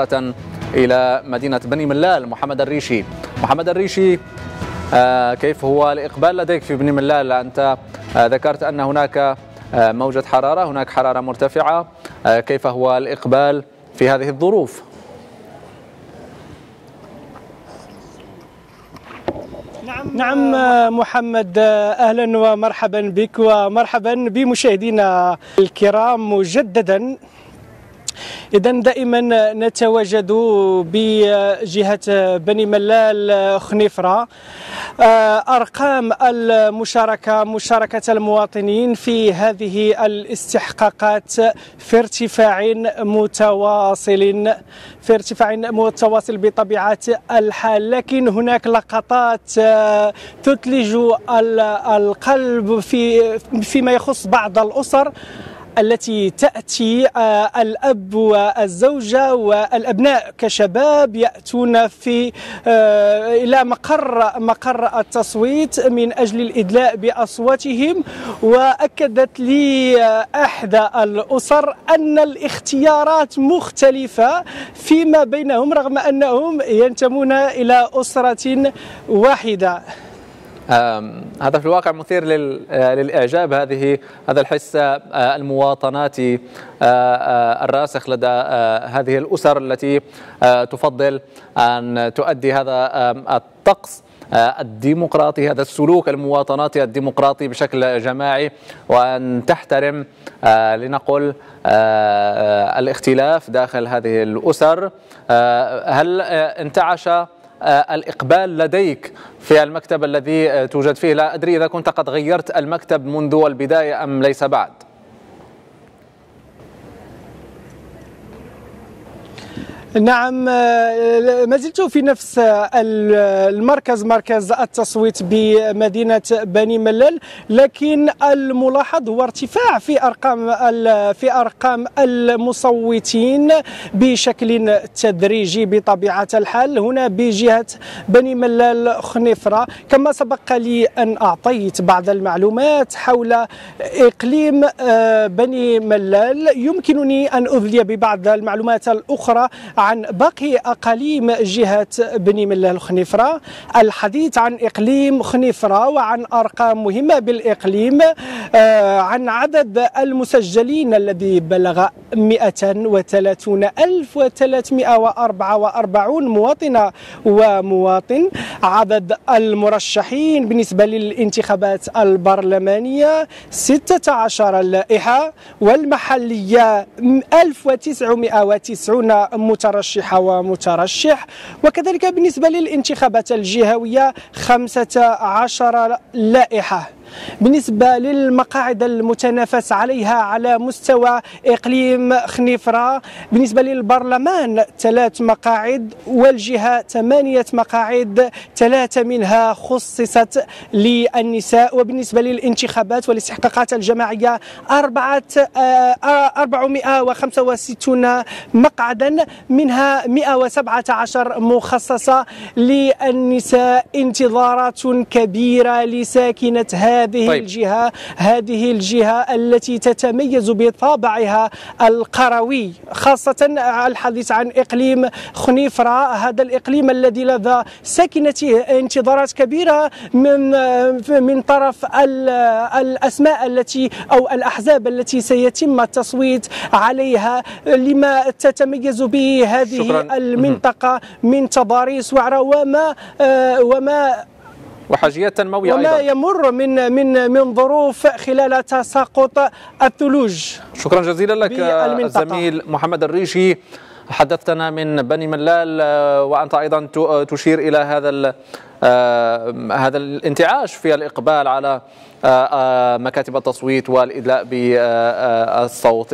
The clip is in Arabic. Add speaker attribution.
Speaker 1: مباشرة إلى مدينة بني ملال محمد الريشي. محمد الريشي آه، كيف هو الإقبال لديك في بني ملال؟ أنت آه، ذكرت أن هناك آه، موجة حرارة هناك حرارة مرتفعة. كيف هو الإقبال في هذه الظروف؟
Speaker 2: نعم محمد أهلا ومرحبا بك ومرحبا بمشاهدينا الكرام مجددا. إذا دائما نتواجد بجهة بني ملال خنيفرة. آه، أرقام المشاركة مشاركة المواطنين في هذه الاستحقاقات في ارتفاع متواصل في ارتفاع متواصل بطبيعة الحال. لكن هناك لقطات آه، تثلج القلب في فيما يخص بعض الأسر. التي تأتي آه، الأب والزوجة والأبناء كشباب يأتون في آه، إلى مقر مقر التصويت من أجل الإدلاء بأصواتهم. وأكدت لي آه، إحدى الأسر أن الاختيارات مختلفة فيما بينهم رغم أنهم ينتمون إلى أسرة واحدة.
Speaker 1: هذا في الواقع مثير آه، للإعجاب. هذه هذا الحس آه، المواطناتي آه، الراسخ لدى هذه الأسر التي تفضل أن تؤدي هذا الطقس الديمقراطي هذا السلوك المواطناتي الديمقراطي بشكل جماعي وأن تحترم لنقل الاختلاف داخل هذه الأسر. هل انتعش الإقبال لديك في المكتب الذي آه، توجد فيه. لا أدري إذا كنت قد غيرت المكتب منذ البداية أم ليس بعد.
Speaker 2: نعم آه، ما زلت في نفس المركز مركز التصويت بمدينة بني ملل لكن الملاحظ هو ارتفاع في أرقام في أرقام المصوتين بشكل تدريجي بطبيعة الحال. هنا بجهة بني ملل خنفرة. كما سبق لي أن أعطيت بعض المعلومات حول إقليم آه، بني ملل. يمكنني أن أذلي ببعض المعلومات الأخرى عن باقي أقاليم جهة بني ملال الخنيفرة الحديث عن إقليم خنيفرة وعن أرقام مهمة بالإقليم آه، عن عدد المسجلين الذي بلغ 130344 مواطنة ومواطن عدد المرشحين بالنسبة للانتخابات البرلمانية 16 لائحة والمحلية 1990 مترشح مترشحة ومترشح. وكذلك بالنسبة للانتخابات الجهوية 15 لائحة. بالنسبة للمقاعد المتنافس عليها على مستوى إقليم خنيفرة بالنسبة للبرلمان ثلاث مقاعد والجهة ثمانية مقاعد ثلاثة منها خصصت للنساء. وبالنسبة للانتخابات والاستحقاقات الجماعية أربعة آه، أربعمائة وخمسة وستون مقعدا منها 117 مخصصة للنساء. انتظارات كبيرة لساكنة هذه هذه طيب. الجهة هذه الجهة التي تتميز بطابعها القروي خاصة الحديث عن إقليم خنيفرة هذا الإقليم الذي لدى ساكنته انتظارات كبيرة من من طرف الأسماء التي أو الأحزاب التي سيتم التصويت عليها لما تتميز به هذه شكرا. المنطقة من تضاريس وعرى وما وما
Speaker 1: وحاجية تنموية
Speaker 2: وما
Speaker 1: أيضا.
Speaker 2: يمر من من من ظروف خلال تساقط الثلوج.
Speaker 1: شكرا جزيلا لك الزميل محمد الريشي. حدثتنا من بني ملال وأنت أيضا تشير إلى هذا آه، هذا الانتعاش في الإقبال على آه، آه، مكاتب التصويت والإدلاء بالصوت.